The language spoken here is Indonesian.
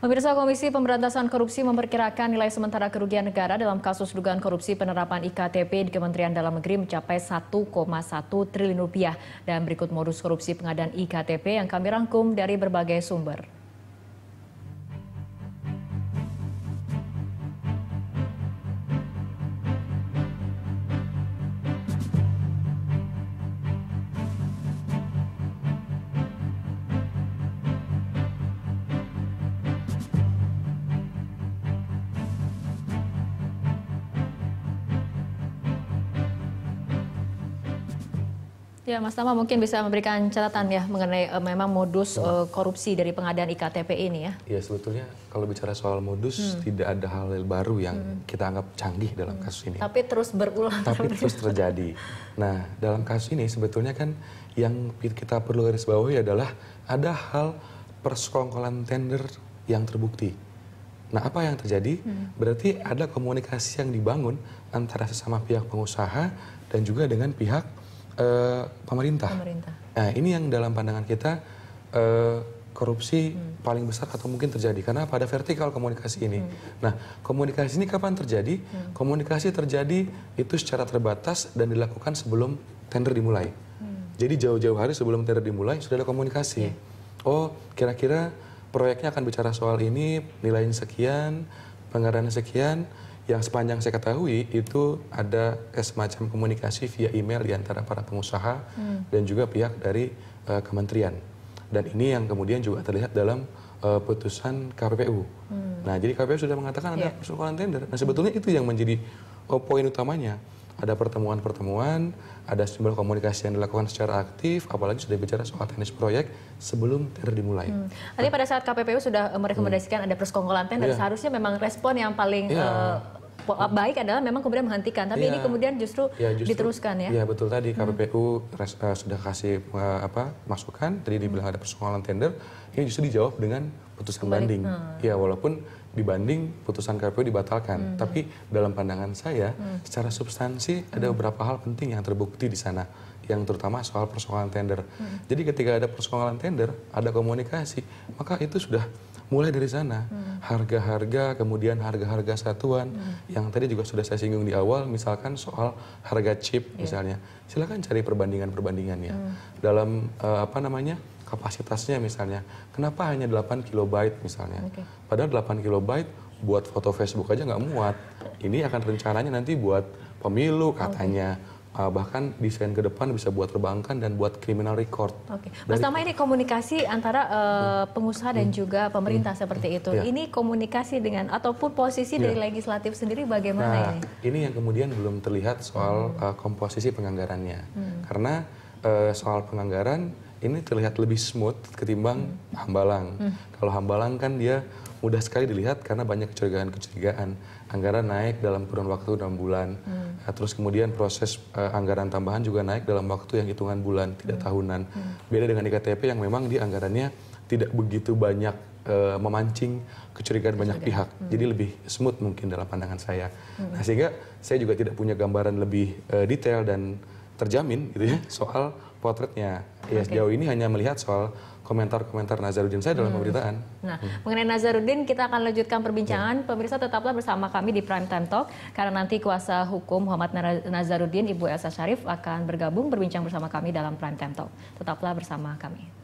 Pemirsa Komisi Pemberantasan Korupsi memperkirakan nilai sementara kerugian negara dalam kasus dugaan korupsi penerapan IKTP di Kementerian Dalam Negeri mencapai 1,1 triliun rupiah. Dan berikut modus korupsi pengadaan IKTP yang kami rangkum dari berbagai sumber. Ya, Mas Tama mungkin bisa memberikan catatan ya mengenai uh, memang modus uh, korupsi dari pengadaan IKTP ini ya. Ya sebetulnya kalau bicara soal modus hmm. tidak ada hal yang baru yang hmm. kita anggap canggih dalam hmm. kasus ini. Tapi terus berulang. Tapi terus terjadi. Nah dalam kasus ini sebetulnya kan yang kita perlu garis bawahi adalah ada hal persekongkolan tender yang terbukti. Nah apa yang terjadi? Hmm. Berarti ada komunikasi yang dibangun antara sesama pihak pengusaha dan juga dengan pihak uh, pemerintah. pemerintah. Nah ini yang dalam pandangan kita uh, korupsi hmm. paling besar atau mungkin terjadi karena pada vertikal komunikasi ini. Hmm. Nah komunikasi ini kapan terjadi? Hmm. Komunikasi terjadi itu secara terbatas dan dilakukan sebelum tender dimulai. Hmm. Jadi jauh-jauh hari sebelum tender dimulai sudah ada komunikasi. Yeah. Oh kira-kira proyeknya akan bicara soal ini nilainya sekian, pengarahannya sekian yang sepanjang saya ketahui itu ada semacam komunikasi via email di antara para pengusaha hmm. dan juga pihak dari uh, kementerian. Dan ini yang kemudian juga terlihat dalam uh, putusan KPPU. Hmm. Nah, jadi KPPU sudah mengatakan ada yeah. persoalan tender. Nah, sebetulnya itu yang menjadi uh, poin utamanya. Ada pertemuan-pertemuan, ada simbol komunikasi yang dilakukan secara aktif, apalagi sudah bicara soal teknis proyek sebelum tender dimulai. Hmm. Tadi pada saat KPPU sudah merekomendasikan hmm. ada persekongkolan tender, yeah. seharusnya memang respon yang paling yeah. uh, baik adalah memang kemudian menghentikan, tapi ya, ini kemudian justru, ya, justru diteruskan ya. Iya betul tadi KPPU hmm. res, uh, sudah kasih uh, apa masukan, tadi dibilang hmm. ada persoalan tender, ini justru dijawab dengan putusan Kembali. banding. Hmm. Ya walaupun dibanding putusan KPU dibatalkan, hmm. tapi dalam pandangan saya hmm. secara substansi hmm. ada beberapa hal penting yang terbukti di sana yang terutama soal persoalan tender. Hmm. Jadi ketika ada persoalan tender, ada komunikasi, maka itu sudah mulai dari sana hmm. Harga-harga kemudian harga-harga satuan hmm. yang tadi juga sudah saya singgung di awal misalkan soal harga chip yeah. misalnya silakan cari perbandingan-perbandingannya hmm. dalam uh, apa namanya kapasitasnya misalnya kenapa hanya 8 kilobyte misalnya okay. padahal 8 kilobyte buat foto Facebook aja nggak muat ini akan rencananya nanti buat pemilu katanya okay uh, bahkan desain ke depan bisa buat perbankan dan buat criminal record. Oke, okay. Mas Tama ini komunikasi antara uh, hmm. pengusaha dan hmm. juga pemerintah hmm. seperti itu. Yeah. Ini komunikasi dengan ataupun posisi yeah. dari legislatif sendiri bagaimana nah, ini? Ini yang kemudian belum terlihat soal hmm. uh, komposisi penganggarannya, hmm. karena uh, soal penganggaran ini terlihat lebih smooth ketimbang hmm. Hambalang. Hmm. Kalau Hambalang kan dia mudah sekali dilihat karena banyak kecurigaan-kecurigaan. Anggaran naik dalam kurun waktu enam bulan, hmm. Nah, terus kemudian proses uh, anggaran tambahan juga naik dalam waktu yang hitungan bulan, tidak hmm. tahunan. Hmm. Beda dengan iktp yang memang di anggarannya tidak begitu banyak uh, memancing kecurigaan banyak pihak. Hmm. Jadi lebih smooth mungkin dalam pandangan saya. Hmm. Nah, sehingga saya juga tidak punya gambaran lebih uh, detail dan terjamin gitu ya soal potretnya. Ya okay. sejauh ini hanya melihat soal komentar-komentar Nazarudin saya dalam hmm. pemberitaan. Nah, hmm. mengenai Nazarudin kita akan lanjutkan perbincangan. Hmm. Pemirsa tetaplah bersama kami di Prime Time Talk karena nanti kuasa hukum Muhammad Nazarudin Ibu Elsa Syarif akan bergabung berbincang bersama kami dalam Prime Time Talk. Tetaplah bersama kami.